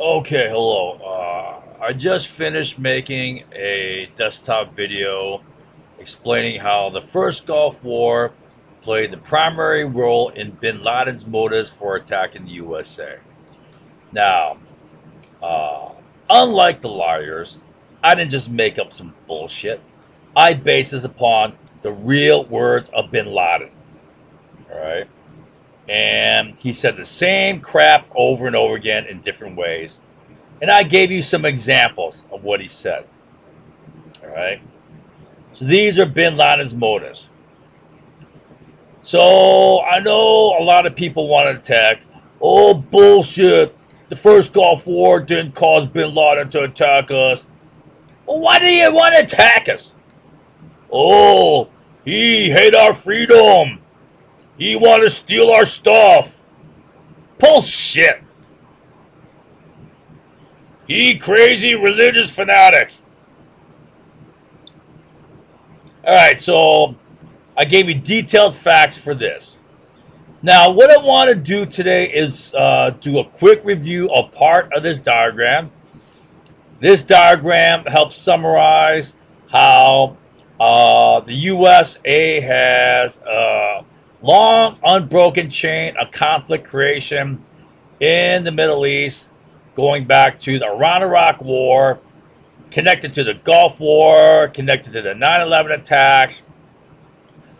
Okay, hello. Uh, I just finished making a desktop video explaining how the first Gulf War played the primary role in bin Laden's motives for attacking the USA. Now, uh, unlike the liars, I didn't just make up some bullshit. I base this upon the real words of bin Laden. All right? And he said the same crap over and over again in different ways. And I gave you some examples of what he said. All right? So these are bin Laden's motives. So I know a lot of people want to attack. Oh, bullshit. The first Gulf War didn't cause bin Laden to attack us. Well, why do you want to attack us? Oh, he hate our freedom. He want to steal our stuff. Bullshit. He crazy religious fanatic. All right, so I gave you detailed facts for this. Now, what I want to do today is uh, do a quick review of part of this diagram. This diagram helps summarize how uh, the USA has a long, unbroken chain of conflict creation in the Middle East, going back to the Iran-Iraq War, connected to the Gulf War, connected to the 9-11 attacks,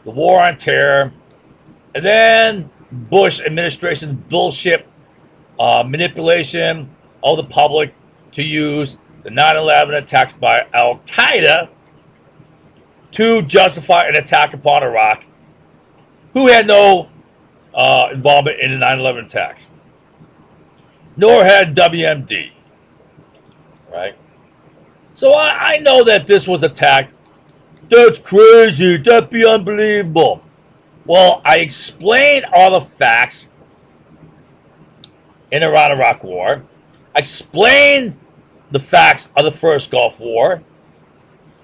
the War on Terror, and then Bush administration's bullshit uh, manipulation of the public to use the 9-11 attacks by Al-Qaeda to justify an attack upon Iraq, who had no uh, involvement in the 9-11 attacks, nor had WMD, right? So I, I know that this was attacked. That's crazy. That'd be unbelievable. Well, I explained all the facts in the Iran-Iraq War. I explained the facts of the first Gulf War,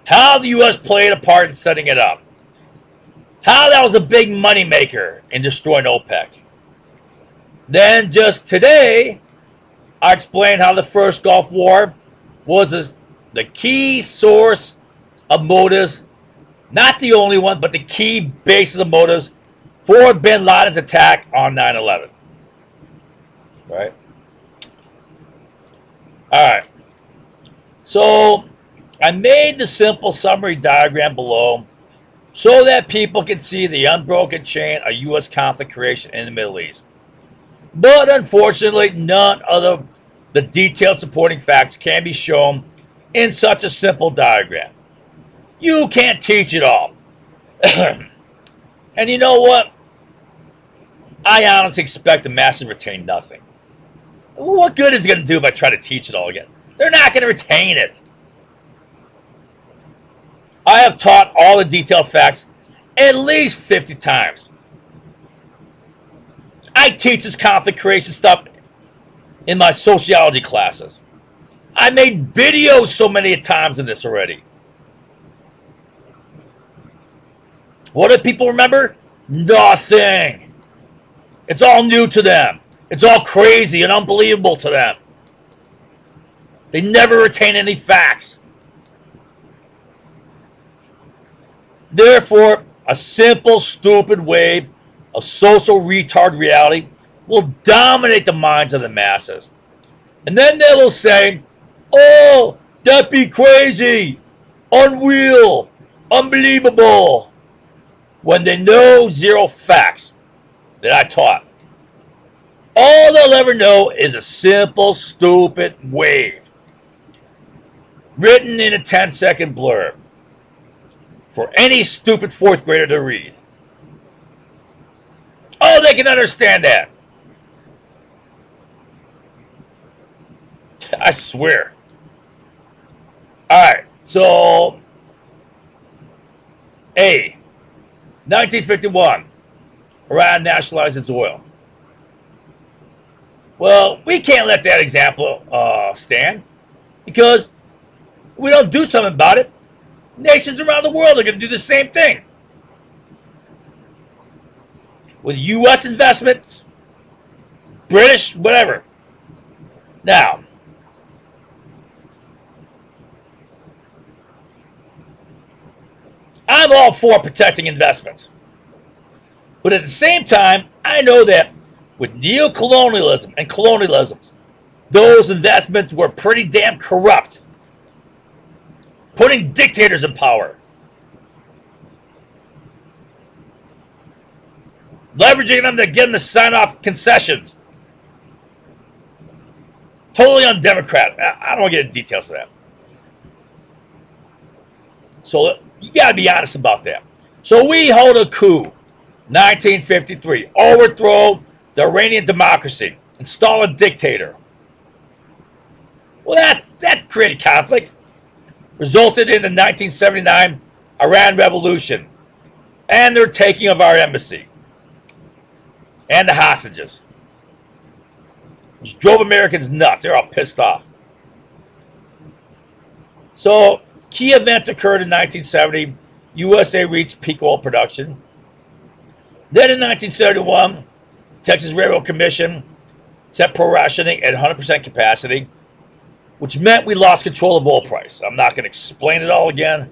how the U.S. played a part in setting it up, how that was a big moneymaker in destroying OPEC. Then just today, I explained how the first Gulf War was the key source of motives, not the only one, but the key basis of motives for bin Laden's attack on 9 11. Right? All right. So I made the simple summary diagram below so that people can see the unbroken chain of U.S. conflict creation in the Middle East. But unfortunately, none of the, the detailed supporting facts can be shown in such a simple diagram. You can't teach it all. and you know what? I honestly expect the masses to retain nothing. What good is it going to do if I try to teach it all again? They're not going to retain it. I have taught all the detailed facts at least 50 times. I teach this conflict creation stuff in my sociology classes. I made videos so many times in this already. What do people remember? Nothing. It's all new to them. It's all crazy and unbelievable to them. They never retain any facts. Therefore, a simple, stupid wave of social retard reality will dominate the minds of the masses. And then they will say, oh, that'd be crazy, unreal, unbelievable, when they know zero facts that I taught. All they'll ever know is a simple, stupid wave written in a 10 second blurb for any stupid fourth grader to read. Oh, they can understand that. I swear. All right, so A, 1951, Iran nationalized its oil. Well, we can't let that example uh, stand because we don't do something about it, Nations around the world are going to do the same thing. With U.S. investments, British, whatever. Now, I'm all for protecting investments. But at the same time, I know that with neocolonialism and colonialisms, those investments were pretty damn corrupt putting dictators in power. Leveraging them to get them to sign off concessions. Totally undemocratic. I don't want to get into details of that. So uh, you got to be honest about that. So we hold a coup, 1953, overthrow the Iranian democracy, install a dictator. Well, that, that created conflict, resulted in the 1979 Iran Revolution and their taking of our embassy and the hostages. Which drove Americans nuts. They're all pissed off. So, key event occurred in 1970. USA reached peak oil production. Then in 1971, Texas Railroad Commission set pro rationing at 100% capacity, which meant we lost control of oil price. I'm not going to explain it all again.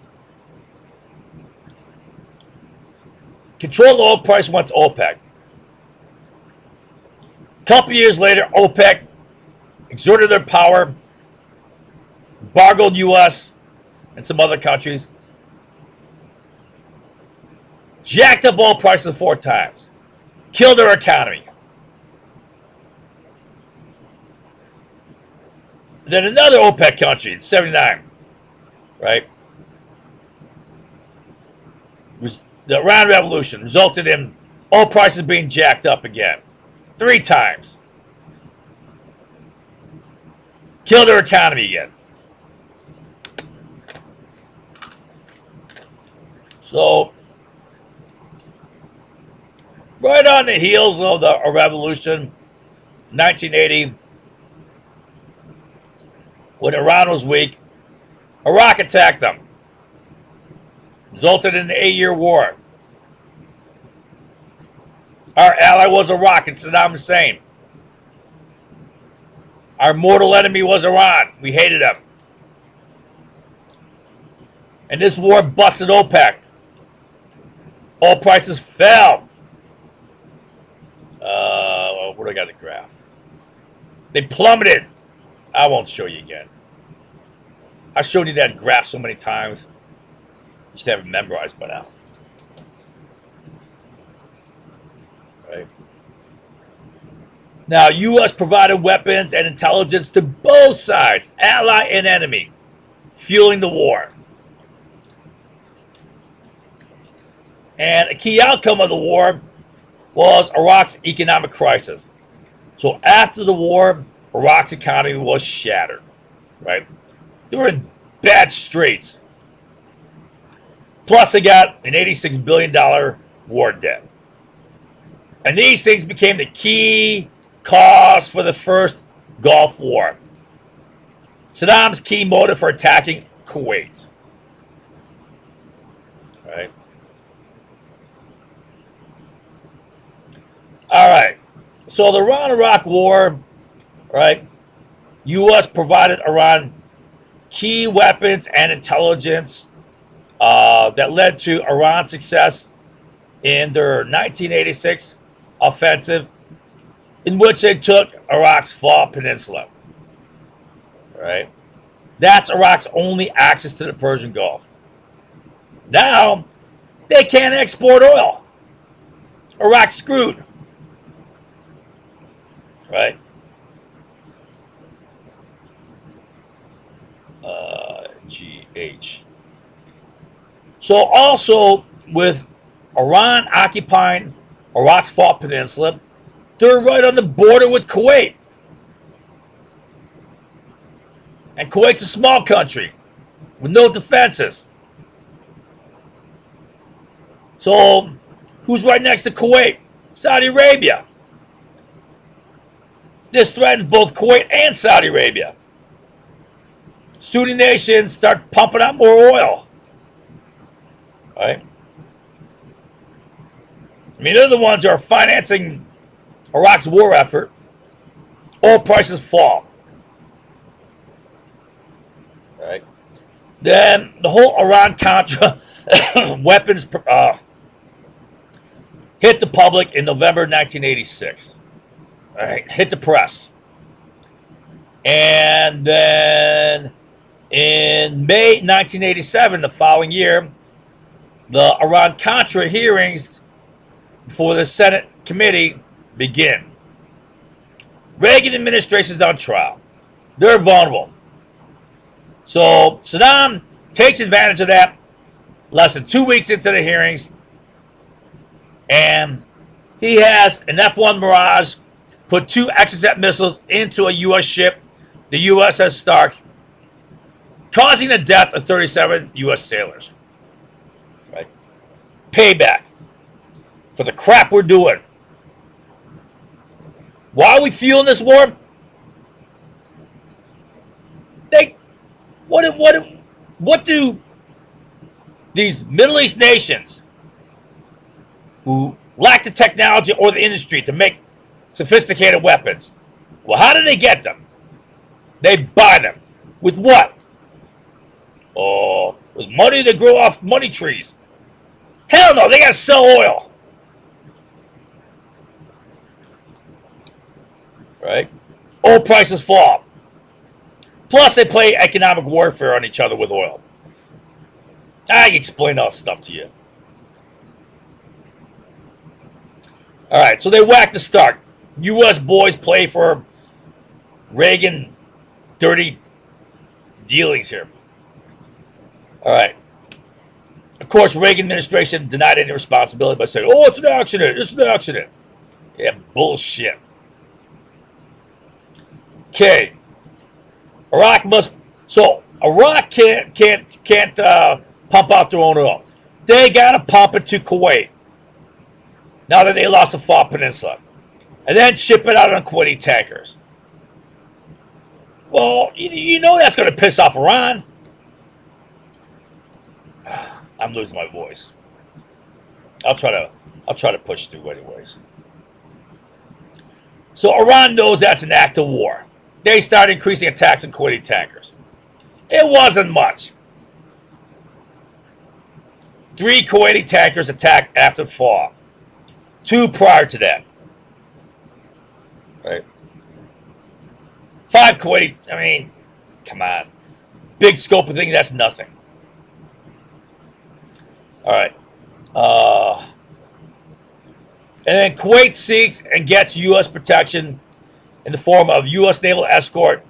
Control of oil price went to OPEC. A couple years later, OPEC exerted their power, embargoed U.S. and some other countries, jacked up oil prices four times, killed their economy. Then another OPEC country in 79, right? Was the Iran Revolution resulted in oil prices being jacked up again. Three times. Killed their economy again. So right on the heels of the revolution, 1980, when Iran was weak, Iraq attacked them, resulted in the eight-year war. Our ally was Iraq and Saddam Hussein. Our mortal enemy was Iran. We hated them. And this war busted OPEC. Oil prices fell. Uh, what do I got the graph? They plummeted. I won't show you again. I've shown you that graph so many times. You should have it memorized by now. Right. Now, U.S. provided weapons and intelligence to both sides, ally and enemy, fueling the war. And a key outcome of the war was Iraq's economic crisis. So after the war, Iraq's economy was shattered, right? They were in bad straits. Plus, they got an $86 billion war debt. And these things became the key cause for the first Gulf War. Saddam's key motive for attacking Kuwait. Right? All right. So the Iran-Iraq War, right? U.S. provided Iran key weapons and intelligence uh, that led to Iran's success in their 1986 offensive, in which they took Iraq's Faw Peninsula. Right? That's Iraq's only access to the Persian Gulf. Now, they can't export oil. Iraq's screwed right? Uh, GH. So also with Iran occupying Iraq's Faw Peninsula, they're right on the border with Kuwait. And Kuwait's a small country with no defenses. So, who's right next to Kuwait? Saudi Arabia. This threatens both Kuwait and Saudi Arabia. Sunni nations start pumping out more oil. Right? I mean, they're the ones who are financing Iraq's war effort. Oil prices fall. Right? Then the whole Iran Contra weapons uh, hit the public in November 1986. All right, hit the press. And then in May 1987, the following year, the Iran Contra hearings for the Senate committee begin. Reagan administration is on trial. They're vulnerable. So Saddam takes advantage of that less than two weeks into the hearings, and he has an F-1 Mirage put two Exocet missiles into a U.S. ship, the USS Stark, causing the death of 37 U.S. sailors. Right? Payback for the crap we're doing. Why are we fueling this war? They, what, what, what do these Middle East nations who lack the technology or the industry to make sophisticated weapons, well, how do they get them? They buy them. With what? Oh, with money to grow off money trees. Hell no, they gotta sell oil. Right? Oil prices fall. Plus, they play economic warfare on each other with oil. I can explain all stuff to you. All right, so they whack the Stark. U.S. boys play for Reagan dirty dealings here. All right. Of course, Reagan administration denied any responsibility by saying, "Oh, it's an accident. It's an accident." Yeah, bullshit. Okay. Iraq must. So Iraq can't can't can't uh, pump out their own oil. They got to pump it to Kuwait. Now that they lost the Faw Peninsula, and then ship it out on Kuwaiti tankers. Well, you, you know that's going to piss off Iran. I'm losing my voice. I'll try to I'll try to push through anyways. So Iran knows that's an act of war. They start increasing attacks on Kuwaiti tankers. It wasn't much. Three Kuwaiti tankers attacked after fall. Two prior to that. Right. Five Kuwaiti. I mean, come on. Big scope of thing. That's nothing. All right. Uh, and then Kuwait seeks and gets U.S. protection in the form of U.S. naval escort,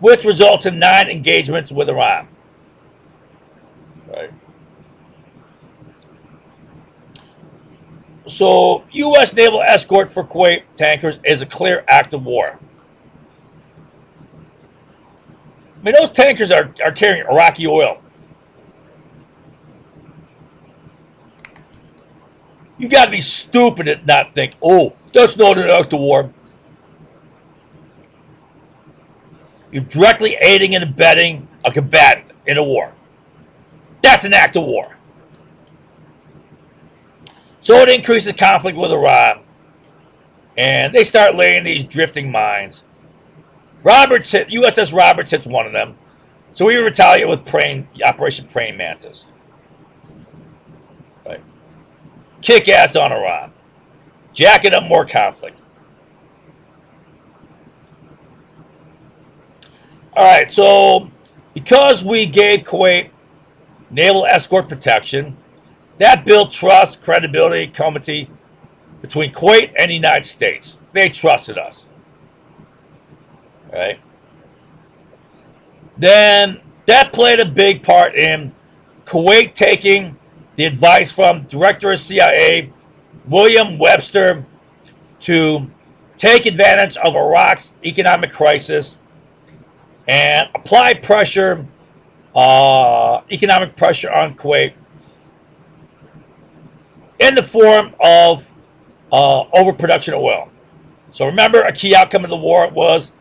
which results in nine engagements with Iran. Right. So, U.S. naval escort for Kuwait tankers is a clear act of war. I mean, those tankers are, are carrying Iraqi oil. You got to be stupid to not think, oh, that's not an act of war. You're directly aiding and abetting a combatant in a war. That's an act of war. So it increases conflict with Iran. And they start laying these drifting mines. Roberts hit, USS Roberts hits one of them. So we retaliate with praying, Operation Praying Mantis. Right. Kick ass on Iran. Jacket up more conflict. All right, so because we gave Kuwait naval escort protection, that built trust, credibility, comity between Kuwait and the United States. They trusted us. Right? Then that played a big part in Kuwait taking the advice from Director of CIA William Webster to take advantage of Iraq's economic crisis and apply pressure, uh, economic pressure on Kuwait in the form of uh, overproduction of oil. So remember, a key outcome of the war was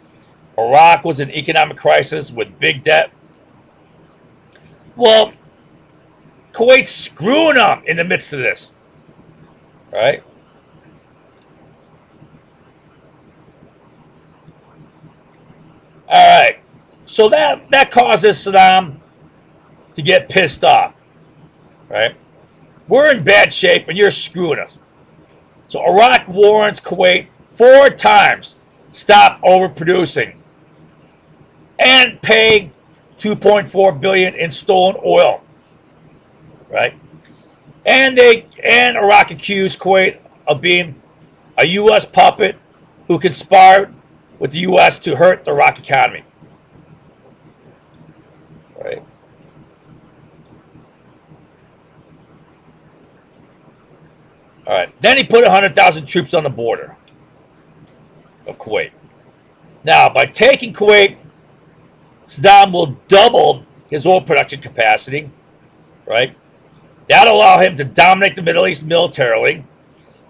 Iraq was in economic crisis with big debt. Well, Kuwait's screwing up in the midst of this. Right? All right. So that that causes Saddam to get pissed off. right? We're in bad shape and you're screwing us. So Iraq warrants Kuwait four times stop overproducing and paying 2.4 billion in stolen oil. Right? And they and Iraq accused Kuwait of being a US puppet who conspired with the US to hurt the Iraq economy. Right? All right. Then he put 100,000 troops on the border of Kuwait. Now, by taking Kuwait, Saddam will double his oil production capacity, right? That'll allow him to dominate the Middle East militarily.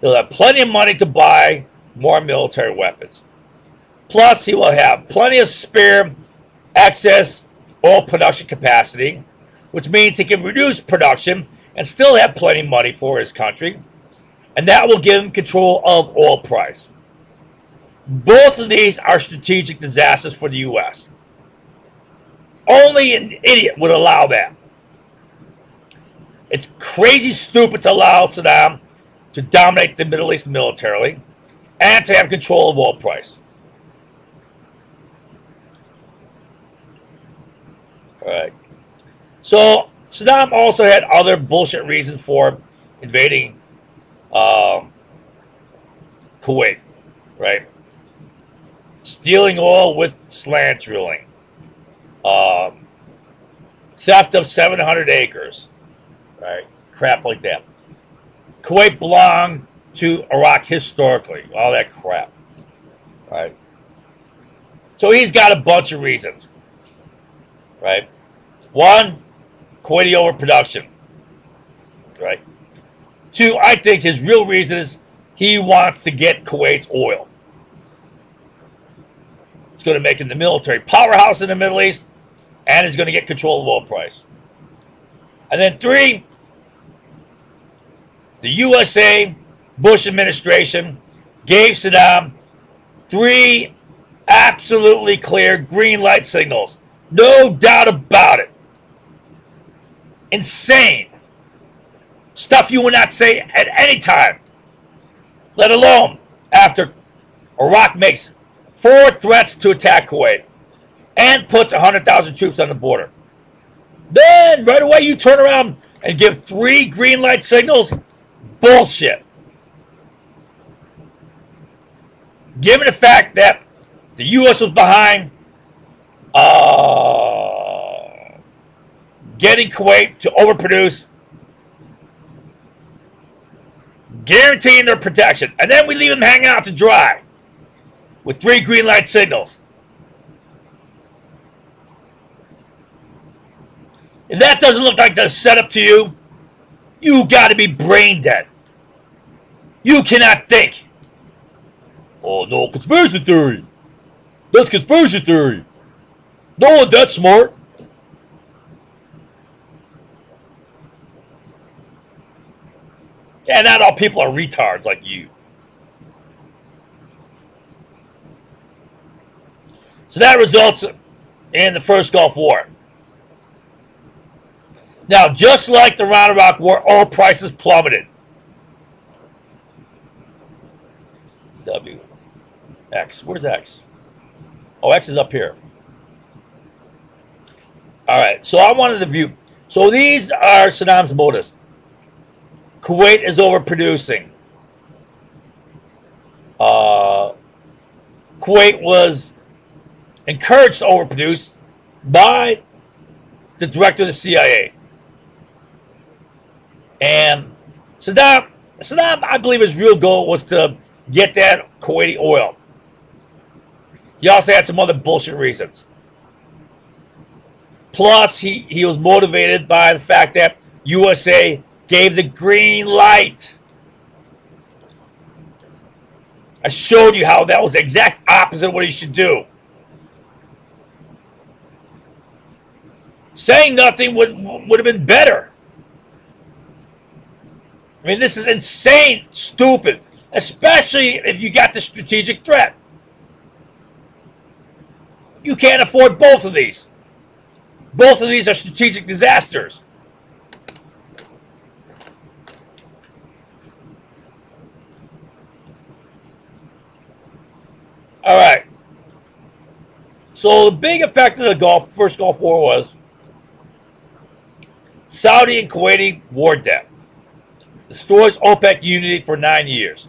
He'll have plenty of money to buy more military weapons. Plus, he will have plenty of spare excess oil production capacity, which means he can reduce production and still have plenty of money for his country. And that will give him control of oil price. Both of these are strategic disasters for the U.S. Only an idiot would allow that. It's crazy stupid to allow Saddam to dominate the Middle East militarily and to have control of oil price. All right. So Saddam also had other bullshit reasons for invading um, Kuwait, right? Stealing oil with slant drilling, um, theft of 700 acres, right? Crap like that. Kuwait belonged to Iraq historically, all that crap, right? So he's got a bunch of reasons, right? One, Kuwaiti overproduction, right? Two, I think his real reason is he wants to get Kuwait's oil. It's going to make him the military powerhouse in the Middle East, and he's going to get control of oil price. And then three, the USA Bush administration gave Saddam three absolutely clear green light signals. No doubt about it. Insane. Stuff you would not say at any time, let alone after Iraq makes four threats to attack Kuwait and puts 100,000 troops on the border. Then, right away, you turn around and give three green light signals? Bullshit. Given the fact that the U.S. was behind uh, getting Kuwait to overproduce guaranteeing their protection. And then we leave them hanging out to dry with three green light signals. If that doesn't look like the setup to you, you got to be brain dead. You cannot think. Oh, no, conspiracy theory. That's conspiracy theory. No one that smart. Yeah, not all people are retards like you. So that results in the first Gulf War. Now, just like the Iran-Iraq War, oil prices plummeted. W. X. Where's X? Oh, X is up here. All right, so I wanted to view. So these are Saddam's motives. Kuwait is overproducing. Uh, Kuwait was encouraged to overproduce by the director of the CIA. And Saddam, Saddam, I believe his real goal was to get that Kuwaiti oil. He also had some other bullshit reasons. Plus, he, he was motivated by the fact that USA gave the green light. I showed you how that was the exact opposite of what he should do. Saying nothing would would have been better. I mean, this is insane, stupid, especially if you got the strategic threat. You can't afford both of these. Both of these are strategic disasters. All right. So the big effect of the Gulf, first Gulf War was Saudi and Kuwaiti war debt destroys OPEC unity for nine years,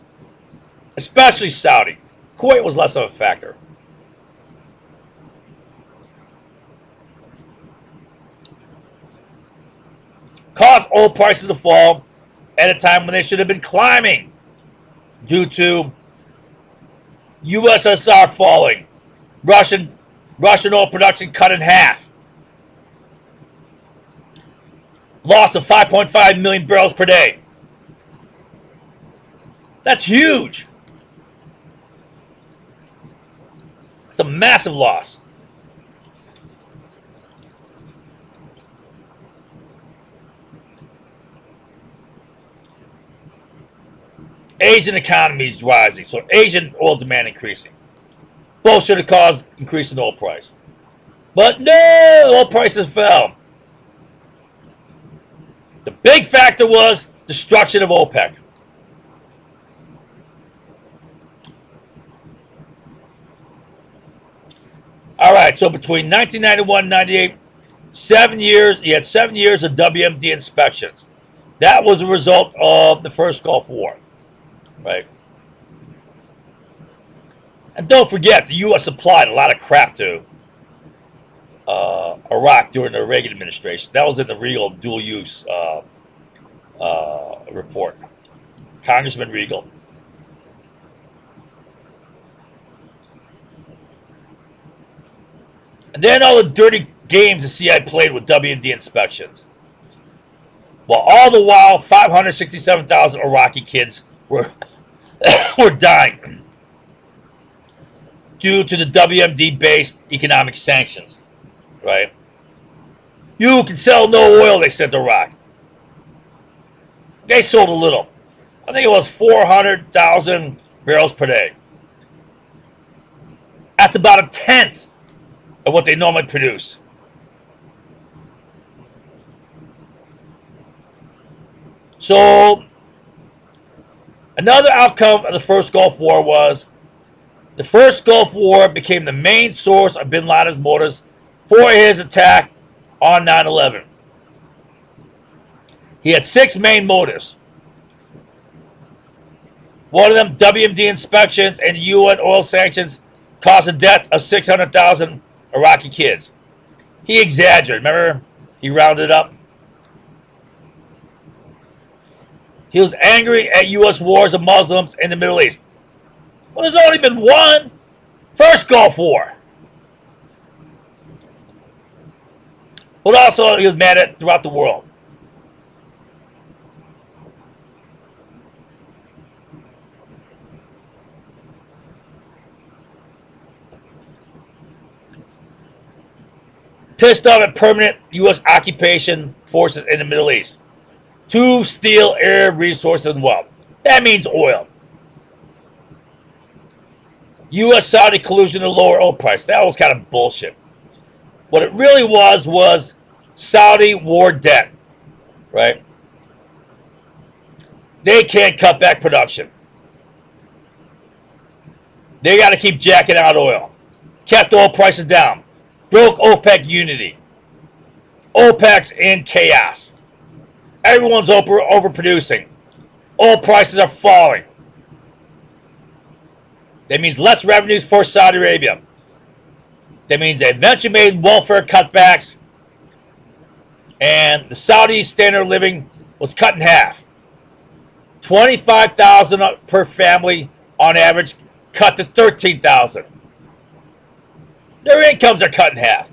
especially Saudi. Kuwait was less of a factor. Caused oil prices to fall at a time when they should have been climbing due to USSR falling, Russian Russian oil production cut in half, loss of 5.5 million barrels per day. That's huge. It's a massive loss. Asian economies rising, so Asian oil demand increasing. Both should have caused increase in oil price. But no, oil prices fell. The big factor was destruction of OPEC. All right, so between 1991 and 98, seven years, he had seven years of WMD inspections. That was a result of the first Gulf War, right? And don't forget, the U.S. supplied a lot of crap to uh, Iraq during the Reagan administration. That was in the Riegle dual use uh, uh, report. Congressman Riegle. And then all the dirty games the CIA played with WMD inspections. While all the while, 567,000 Iraqi kids were, were dying due to the WMD-based economic sanctions, right? You can sell no oil, they said to Iraq. They sold a little. I think it was 400,000 barrels per day. That's about a tenth of what they normally produce. So, another outcome of the first Gulf War was the first Gulf War became the main source of bin Laden's motives for his attack on 9 11. He had six main motives. One of them, WMD inspections and UN oil sanctions, caused the death of 600,000 Iraqi kids. He exaggerated. Remember? He rounded up. He was angry at U.S. wars of Muslims in the Middle East. Well, there's only been one first Gulf War. But also, he was mad at throughout the world. Pissed off at permanent U.S. occupation forces in the Middle East to steal air resources and wealth. That means oil. U.S. Saudi collusion to lower oil price. That was kind of bullshit. What it really was was Saudi war debt, right? They can't cut back production. They got to keep jacking out oil. Kept oil prices down broke OPEC unity. OPEC's in chaos. Everyone's over overproducing. Oil prices are falling. That means less revenues for Saudi Arabia. That means they eventually made welfare cutbacks, and the Saudi standard of living was cut in half. Twenty-five thousand per family on average, cut to thirteen thousand. Their incomes are cut in half.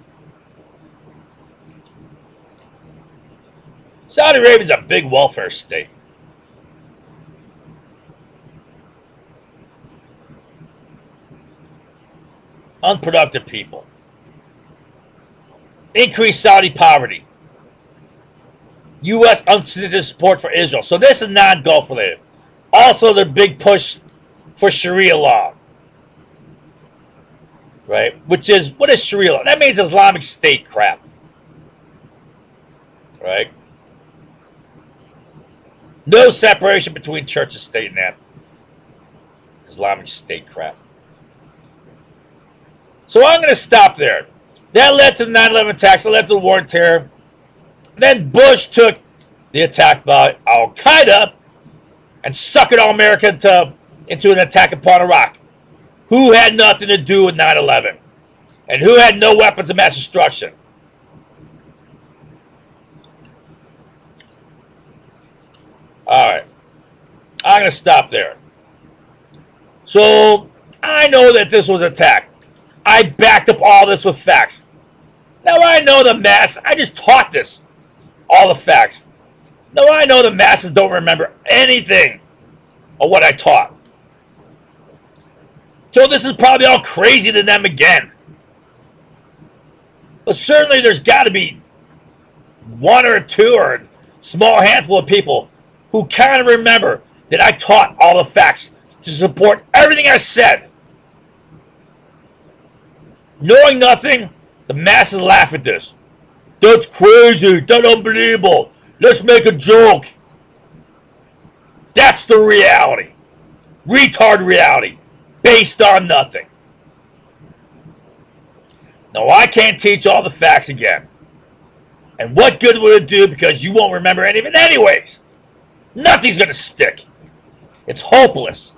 Saudi Arabia is a big welfare state. Unproductive people. Increased Saudi poverty. U.S. unsolicited support for Israel. So this is non-Gulf related. Also, their big push for Sharia law right? Which is what is Sharia law? That means Islamic State crap, right? No separation between church and state in that Islamic State crap. So I'm going to stop there. That led to the 9 11 attacks, that led to the war on terror. Then Bush took the attack by Al Qaeda and suckered all America into, into an attack upon Iraq. Who had nothing to do with 9 11? And who had no weapons of mass destruction? All right. I'm going to stop there. So I know that this was attack. I backed up all this with facts. Now I know the mass. I just taught this. All the facts. Now I know the masses don't remember anything of what I taught. So this is probably all crazy to them again. But certainly there's got to be one or two or a small handful of people who kind of remember that I taught all the facts to support everything I said. Knowing nothing, the masses laugh at this. That's crazy. That's unbelievable. Let's make a joke. That's the reality. Retard reality. Based on nothing. No, I can't teach all the facts again. And what good would it do because you won't remember any of it anyways? Nothing's going to stick. It's hopeless.